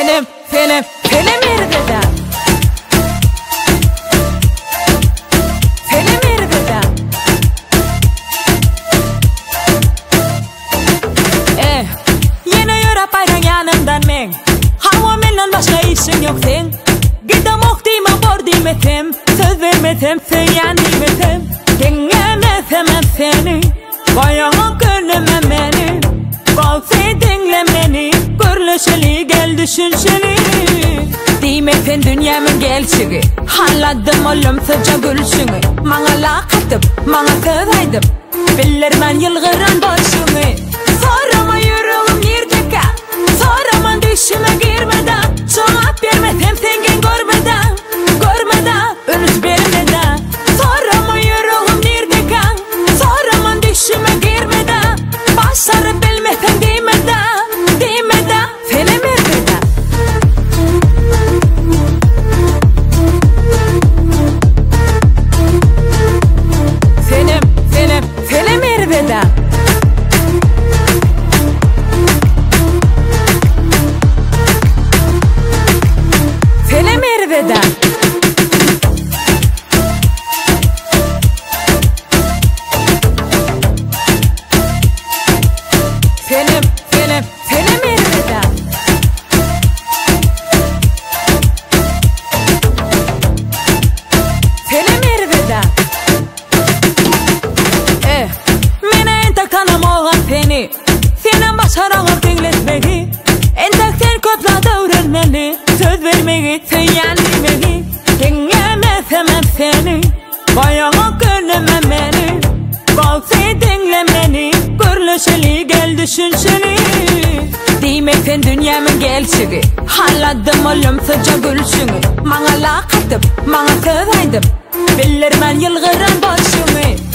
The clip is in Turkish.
Benim, benim, benim yeri dedem. Benim yeri dedem. Eh, yine yöre payran yanımdan men. Hava başka işin yok sen. Gidem oktima bordim etem Söz vermetem, sen yandim etem Gengem efemem seni. Bayağı gönlümem neşeli gel düşünşeli Diýmekden dünyamın gelçigi Halladym olum sıca gülşüňi Maňa la katyp, maňa söz aýdyp Billermän ýylgyran başyňy mene entak tanımagan seni. Senen başarağır dinletmeyi Entak sen köpla öğrenmeli Söz vermeyi, söyleyen bilmeyi Dinlemesem hep seni. Bayana gönlüme beni Kalsı dinlemeni Görleşeli gel düşünşeli Diymesen dünyamın gelçigi Halladım oğlum sıca gülşünü Mana laqatıp, mana sövaydım Bilirmen yılgıran başını